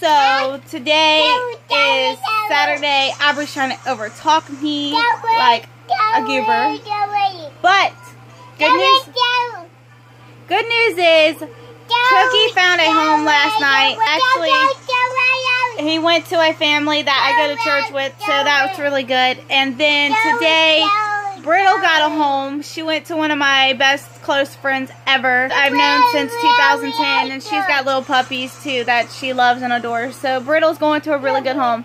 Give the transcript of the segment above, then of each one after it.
So today is Saturday. Aubrey's trying to overtalk me like a goober. But good news good news is Cookie found a home last night. Actually he went to a family that I go to church with, so that was really good. And then today Brittle got a home. She went to one of my best close friends ever. I've known since 2010, and she's got little puppies too that she loves and adores. So Brittle's going to a really good home.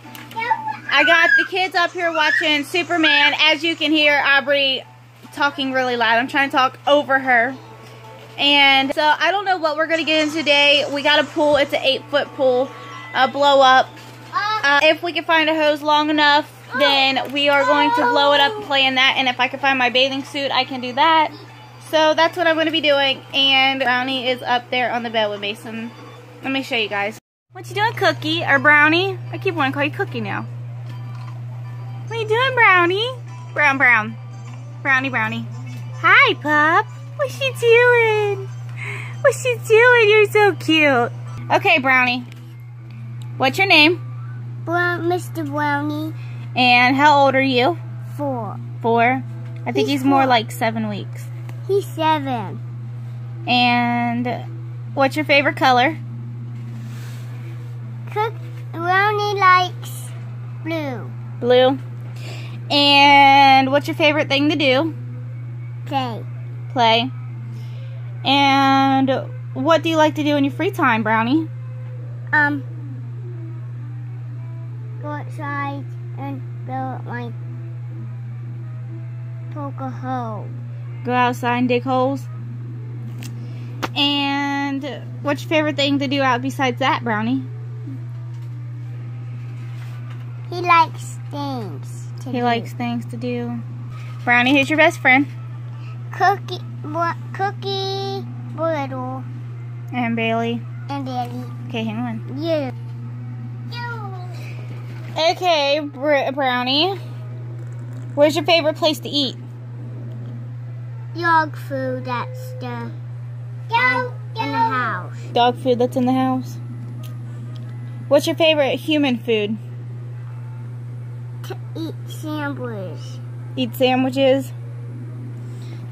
I got the kids up here watching Superman. As you can hear, Aubrey talking really loud. I'm trying to talk over her. And so I don't know what we're going to get in today. We got a pool. It's an 8-foot pool. A blow up. Uh, if we can find a hose long enough, then we are going to blow it up and play in that. And if I can find my bathing suit, I can do that. So that's what I'm going to be doing. And Brownie is up there on the bed with Mason. Let me show you guys. What you doing, Cookie? Or Brownie? I keep wanting to call you Cookie now. What you doing, Brownie? Brown, Brown. Brownie, Brownie. Hi, pup. What you doing? What you doing? You're so cute. Okay, Brownie. What's your name? Brown, Mr. Brownie. And how old are you? Four. Four? I think he's, He's more like seven weeks. He's seven. And what's your favorite color? Cook Brownie likes blue. Blue. And what's your favorite thing to do? Play. Play. And what do you like to do in your free time, Brownie? Um. Go outside and build my poke a hole. Go outside and dig holes. And what's your favorite thing to do out besides that, Brownie? He likes things. To He do. likes things to do. Brownie, who's your best friend? cookie, br- cookie, brittle, And Bailey. and Daddy. Okay, hang on. You. Okay, Br- Brownie. Where's your favorite place to eat? Dog food. That's the. Go, in the house. Dog food that's in the house. What's your favorite human food? To eat sandwich. Eat sandwiches.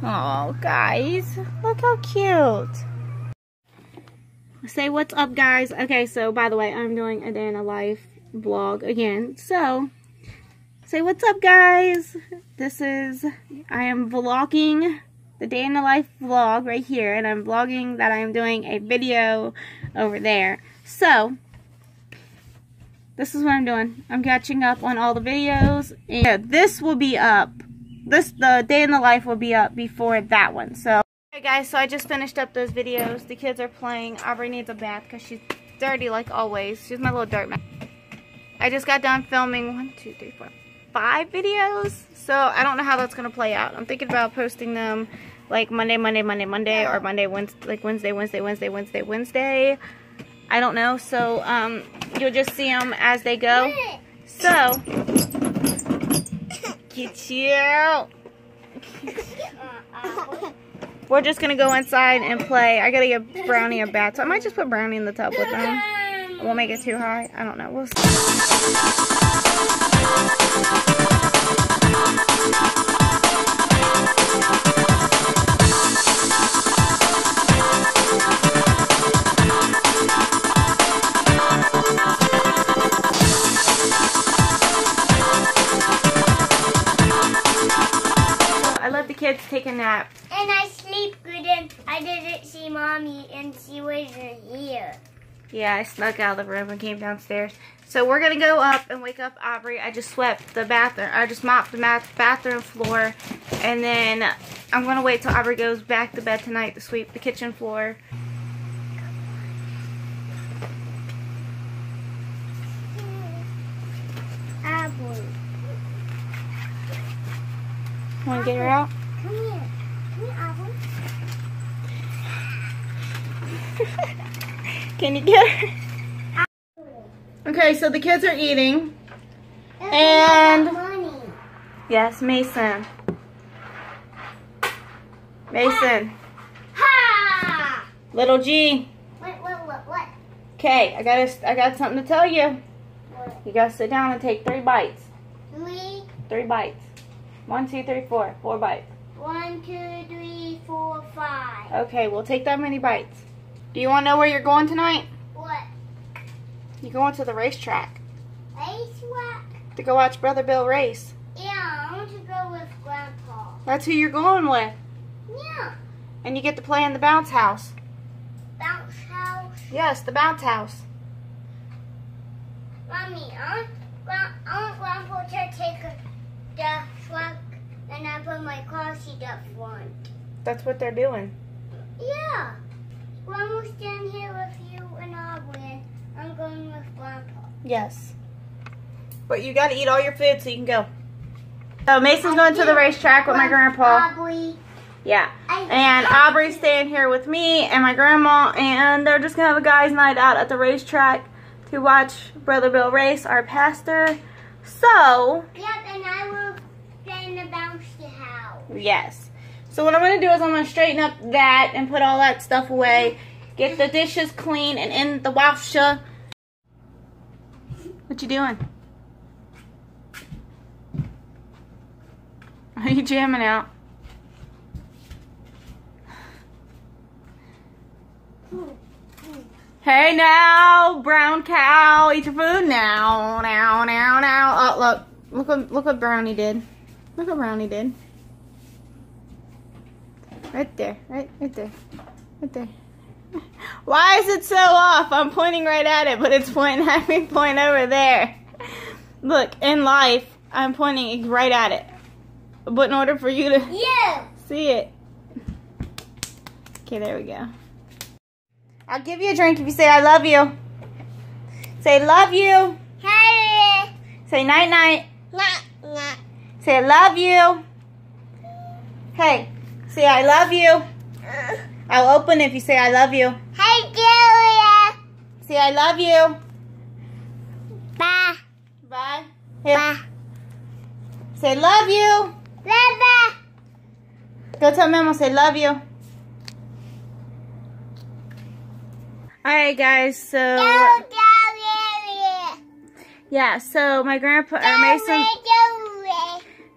Oh, guys, look how cute. Say what's up, guys. Okay, so by the way, I'm doing a day in a life vlog again. So, say what's up, guys. This is, I am vlogging the day in the life vlog right here, and I'm vlogging that I am doing a video over there. So, this is what I'm doing. I'm catching up on all the videos, and this will be up this the day in the life will be up before that one. So, okay guys, so I just finished up those videos. The kids are playing. Aubrey needs a bath because she's dirty like always. She's my little dirt man. I just got done filming one, two, three, four, five videos. So I don't know how that's gonna play out. I'm thinking about posting them like Monday, Monday, Monday, Monday, or Monday, Wednesday, like Wednesday, Wednesday, Wednesday, Wednesday, Wednesday. I don't know. So um, you'll just see them as they go. So. Get you. We're just gonna go inside and play. I gotta give Brownie a bath, so I might just put Brownie in the tub with them. I won't make it too high. I don't know. We'll. I let the kids take a nap. And I sleep good and I didn't see mommy and she wasn't here. Yeah, I snuck out of the room and came downstairs. So we're gonna go up and wake up Aubrey. I just swept the bathroom. I just mopped the bath bathroom floor, and then I'm gonna wait till Aubrey goes back to bed tonight to sweep the kitchen floor. Apple. Want to get her out? Come here. Come here, Apple. Can you get her? Okay, so the kids are eating. And- Yes, Mason. Mason. Ha! Little G. What, what, what, what? Okay, I got I got something to tell you. What? You gotta sit down and take three bites. Three. Three bites. One, two, three, four. Four bites. One, two, three, four, five. Okay, we'll take that many bites. Do you want to know where you're going tonight? What? You're going to the racetrack Ice whack? to go watch Brother Bill race. Yeah, I want to go with Grandpa. That's who you're going with. Yeah. And you get to play in the bounce house. Bounce house. Yes, the bounce house. Mommy, I want, I want Grandpa to take a, the truck and I put my car seat up front. That's what they're doing. Yeah. Grandma's stand here with you and Aubrey. I'm going with Grandpa. Yes. But you gotta eat all your food so you can go. So Mason's going to the racetrack with my grandpa. Aubrey. Yeah. I- And Aubrey's staying here with me and my grandma, and they're just gonna have a guys' night out at the racetrack to watch Brother Bill race, our pastor. So, Yep, and I will stay in the bouncy house. yes. So what I'm gonna do is I'm gonna straighten up that and put all that stuff away, get the dishes clean and in the washer. What you doing? Are you jamming out? Hey now, brown cow, eat your food now, now, now, now. Oh, look, look what, look what Brownie did. Look what Brownie did. Right there, right, right there, right there. Why is it so off? I'm pointing right at it, but it's pointing at me, point over there. Look, in life, I'm pointing right at it. But in order for you to You. see it. Okay, there we go. I'll give you a drink if you say I love you. Say love you. Hey. Say night night. Night night. Say love you. Hey, say I love you. I'll open if you say I love you. Hey, Julia. Say I love you. Bye. Bye. Here. Bye. Say love you. Bye. Go tell Memo say love you. Alright guys, so Go, Julia. yeah, so my grandpa or Mason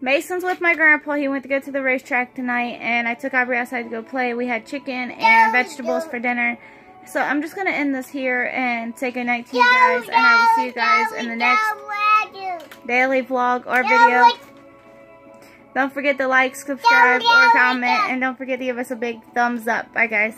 Mason's with my grandpa. He went to go to the racetrack tonight, and I took Aubrey outside to go play. We had chicken and vegetables for dinner. So I'm just going to end this here and say goodnight to you guys, and I will see you guys in the next daily vlog or video. Don't forget to like, subscribe, or comment, and don't forget to give us a big thumbs up. Bye, guys.